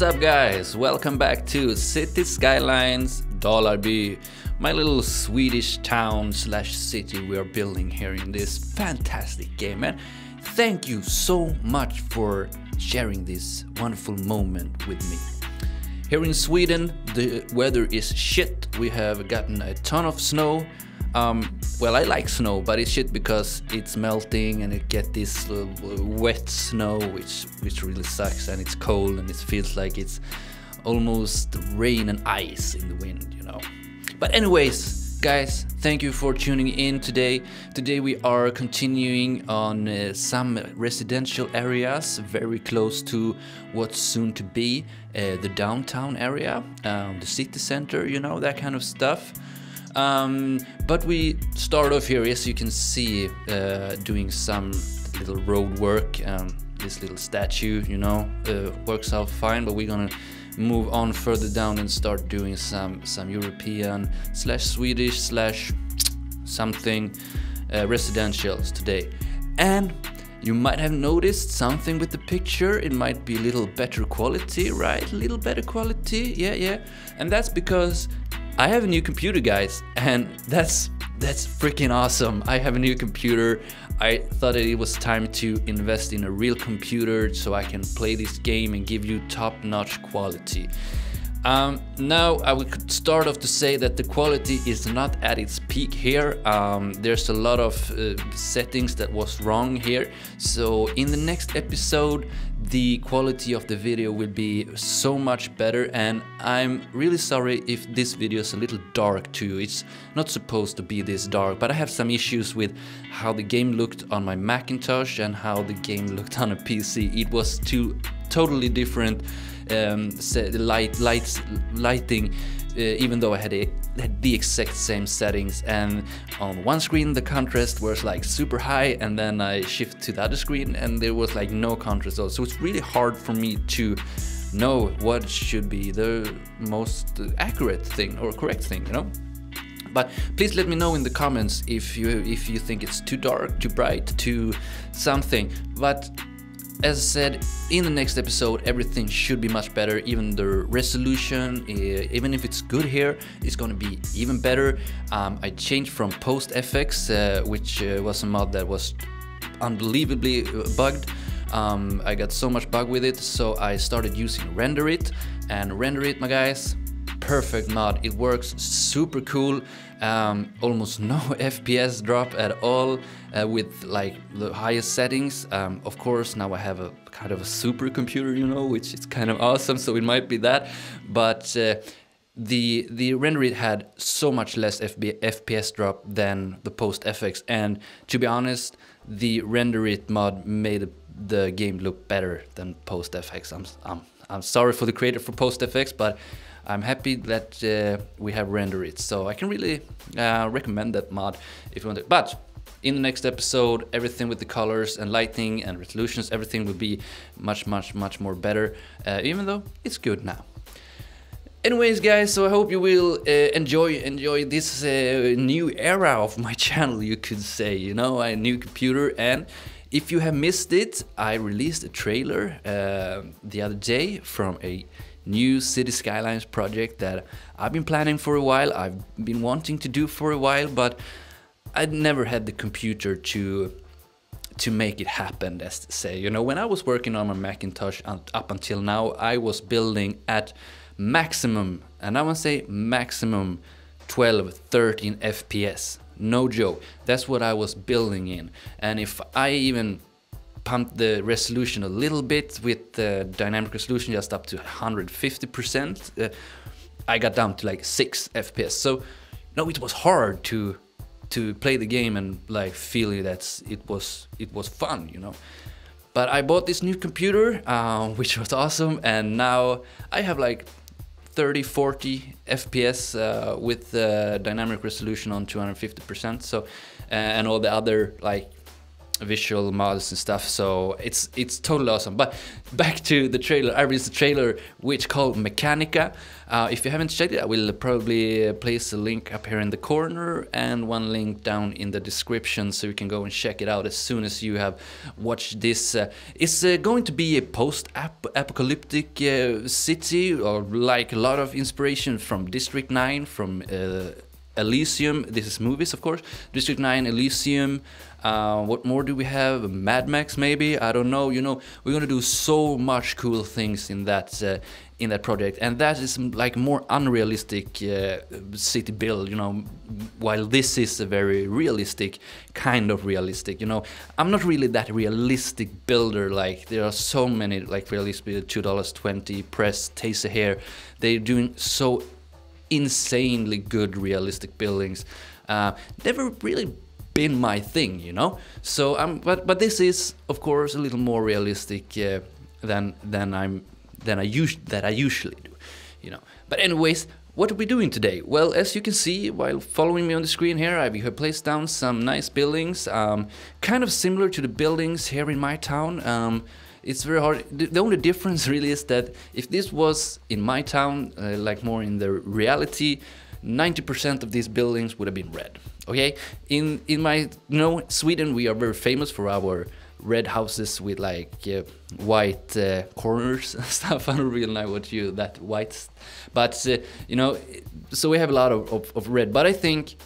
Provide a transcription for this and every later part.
What's up guys? Welcome back to City Skylines Dalarby, my little Swedish town slash city we are building here in this fantastic game. And thank you so much for sharing this wonderful moment with me. Here in Sweden, the weather is shit. We have gotten a ton of snow. Um, well, I like snow, but it's shit because it's melting and it get this uh, wet snow, which which really sucks, and it's cold and it feels like it's almost rain and ice in the wind, you know. But anyways, guys, thank you for tuning in today. Today we are continuing on uh, some residential areas very close to what's soon to be uh, the downtown area, um, the city center, you know, that kind of stuff. Um, but we start off here, as you can see, uh, doing some little road work. Um, this little statue, you know, uh, works out fine, but we're gonna move on further down and start doing some some European slash Swedish slash something uh, residentials today. And you might have noticed something with the picture. It might be a little better quality, right? A little better quality, yeah, yeah. And that's because I have a new computer, guys, and that's that's freaking awesome. I have a new computer. I thought it was time to invest in a real computer so I can play this game and give you top-notch quality. Um, now I would start off to say that the quality is not at its peak here. Um, there's a lot of uh, settings that was wrong here. So in the next episode, the quality of the video will be so much better and I'm really sorry if this video is a little dark too. It's not supposed to be this dark, but I have some issues with how the game looked on my Macintosh and how the game looked on a PC. It was two totally different um, light, lights, lighting, uh, even though I had, a, had the exact same settings. And on one screen the contrast was like super high, and then I shift to the other screen, and there was like no contrast. So it's really hard for me to know what should be the most accurate thing or correct thing, you know. But please let me know in the comments if you if you think it's too dark, too bright, too something. But as I said, in the next episode everything should be much better, even the resolution, even if it's good here, it's gonna be even better. Um, I changed from PostFX, uh, which uh, was a mod that was unbelievably uh, bugged. Um, I got so much bug with it, so I started using Render It. and Render It, my guys, perfect mod. It works super cool. Um, almost no FPS drop at all uh, with like the highest settings. Um, of course, now I have a kind of a super computer, you know, which is kind of awesome. So it might be that, but. Uh, the the RenderIt had so much less FB, FPS drop than the PostFX, and to be honest, the render RenderIt mod made the game look better than PostFX. I'm I'm I'm sorry for the creator for PostFX, but I'm happy that uh, we have Render It. So I can really uh, recommend that mod if you want it. But in the next episode, everything with the colors and lighting and resolutions, everything will be much, much, much more better, uh, even though it's good now. Anyways, guys, so I hope you will uh, enjoy enjoy this uh, new era of my channel, you could say, you know, a new computer. And if you have missed it, I released a trailer uh, the other day from a new City Skylines project that I've been planning for a while, I've been wanting to do for a while, but I'd never had the computer to to make it happen, as to say. You know, when I was working on my Macintosh up until now, I was building at maximum, and I want to say maximum 12, 13 FPS. No joke. That's what I was building in. And if I even pumped the resolution a little bit with the dynamic resolution just up to 150%. Uh, I got down to like 6 FPS. So, no, it was hard to to play the game and like feel that it was it was fun, you know. But I bought this new computer, uh, which was awesome, and now I have like 30, 40 FPS uh, with the dynamic resolution on 250%. So, and all the other like visual models and stuff. So it's it's totally awesome. But back to the trailer. I released a trailer which called Mechanica. Uh, if you haven't checked it, I will probably uh, place a link up here in the corner and one link down in the description so you can go and check it out as soon as you have watched this. Uh, it's uh, going to be a post-apocalyptic uh, city or like a lot of inspiration from District 9, from uh, Elysium. This is movies, of course. District 9, Elysium. Uh, what more do we have? Mad Max, maybe? I don't know. You know, we're gonna do so much cool things in that uh, in that project, and that is like more unrealistic uh, city build. You know, while this is a very realistic, kind of realistic. You know, I'm not really that realistic builder. Like there are so many like realistic two dollars twenty press Taser here. They're doing so insanely good realistic buildings. Uh, never really been my thing, you know. So um, but but this is of course a little more realistic uh, than than I'm than I us that I usually do, you know. But anyways, what are we doing today? Well, as you can see while following me on the screen here, I've placed down some nice buildings, um, kind of similar to the buildings here in my town. Um, it's very hard. The, only difference really is that if this was in my town, uh, like more in the reality, 90% of these buildings would have been red. Okay, in in my you know Sweden we are very famous for our red houses with like uh, white uh, corners and stuff. I don't really know what you that white, but uh, you know, so we have a lot of, of, of, red. But I think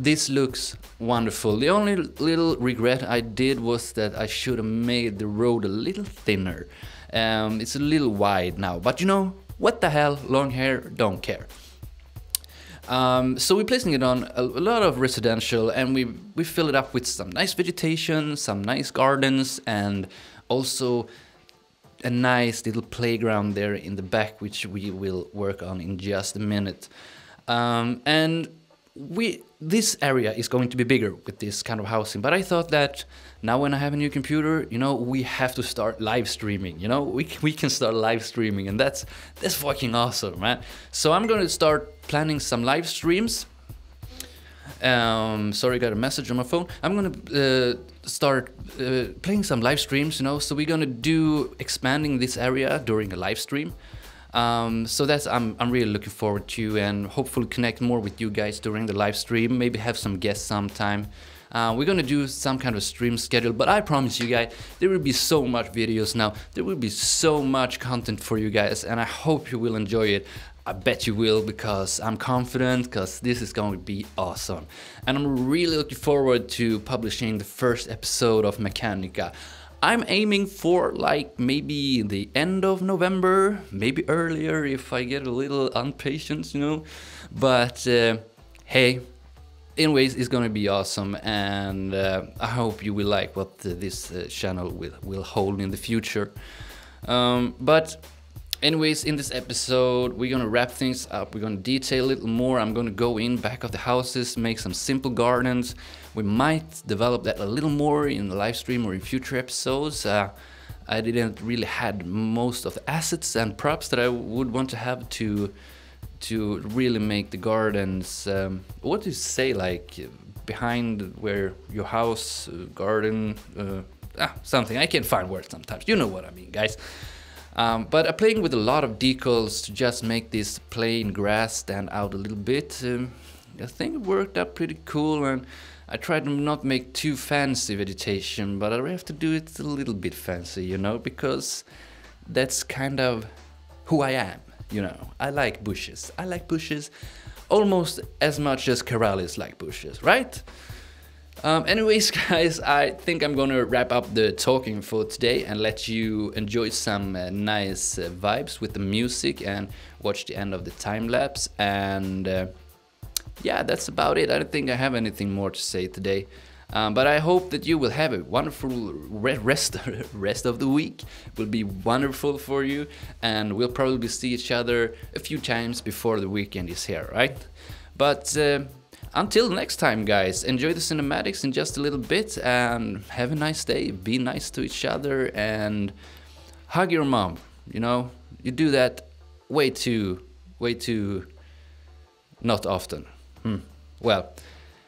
this looks wonderful. The only little regret I did was that I should have made the road a little thinner. Um, it's a little wide now, but you know what the hell? Long hair, don't care. Um, so we're placing it on a, a, lot of residential and we, we fill it up with some nice vegetation, some nice gardens and also a nice little playground there in the back which we will work on in just a minute. Um, and we this area is going to be bigger with this kind of housing. But i thought that now when i have a new computer you know we have to start live streaming you know? We, we can start live streaming and that's that's fucking awesome man. So i'm going to start planning some live streams. Um sorry got a message on my phone. I'm going to uh, start uh, playing some live streams you know? So we're going to do expanding this area during a live stream um, so that's I'm, I'm really looking forward to and hopefully connect more with you guys during the live stream. Maybe have some guests sometime. Uh, we're gonna do some kind of stream schedule, but I promise you guys, there will be so much videos now. There will be so much content for you guys, and I hope you will enjoy it. I bet you will because I'm confident because this is going to be awesome. And I'm really looking forward to publishing the first episode of Mechanica. I'm aiming for like maybe the end of November, maybe earlier if I get a little impatient, you know. But uh, hey, anyways, it's gonna be awesome, and uh, I hope you will like what this uh, channel will will hold in the future. Um, but anyways, in this episode, we're gonna wrap things up. We're gonna detail a little more. I'm gonna go in back of the houses, make some simple gardens. We might develop that a little more in the live stream or in future episodes. Uh, I didn't really had most of the assets and props that I would want to have to to really make the gardens. Um, what do you say, like behind where your house, uh, garden, uh, ah, something? I can't find words sometimes. You know what I mean, guys. Um, but I'm playing with a lot of decals to just make this plain grass stand out a little bit. Um, I think it worked out pretty cool and I tried to not make too fancy vegetation, but I have to do it a little bit fancy, you know, because that's kind of who I am, you know. I like bushes. I like bushes almost as much as Keralis like bushes, right? Um, anyways, guys, I think I'm gonna wrap up the talking for today and let you enjoy some uh, nice uh, vibes with the music and watch the end of the time lapse. And uh, yeah, that's about it. I don't think I have anything more to say today. Um, but I hope that you will have a wonderful rest rest of the week. Will be wonderful for you, and we'll probably see each other a few times before the weekend is here, right? But uh, until next time, guys, enjoy the cinematics in just a little bit and have a nice day. Be nice to each other and hug your mom. You know, you do that way too, way too not often. Hmm. Well,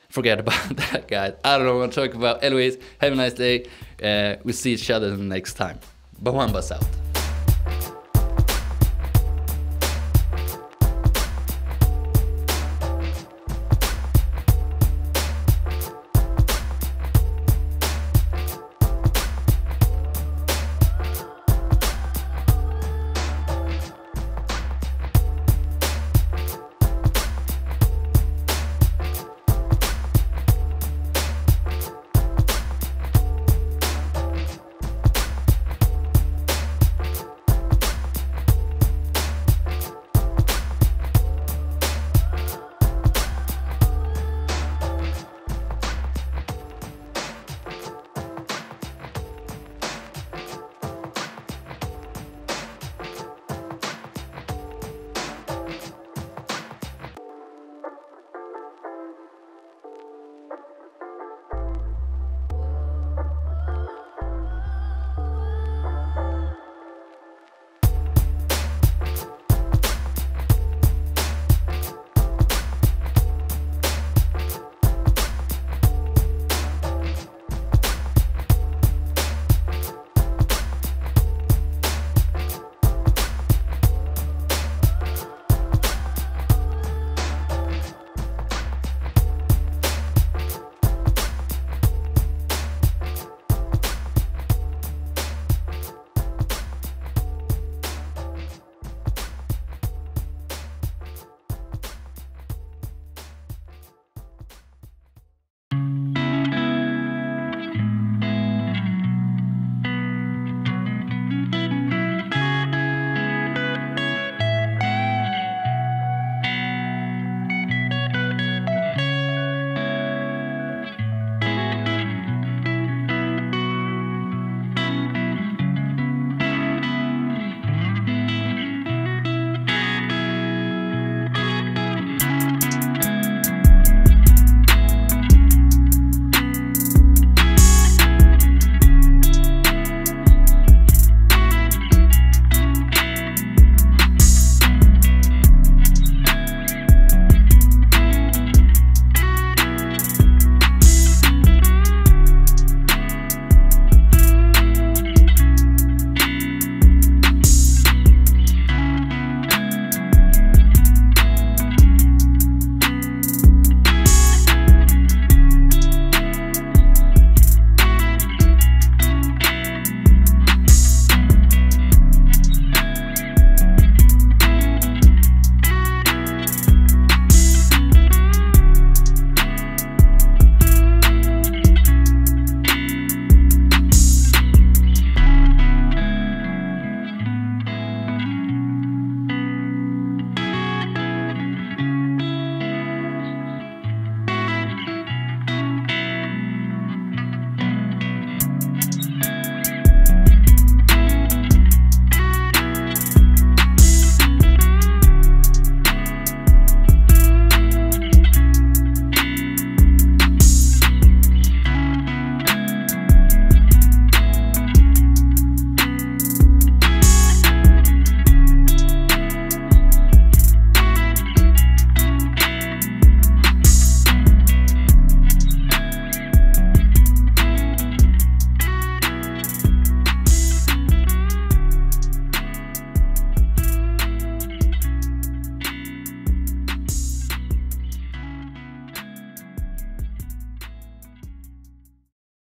forget about that, guys. I don't know what I'm talking about. Anyways, have a nice day. Uh, we'll see each other next time. Bawambas out.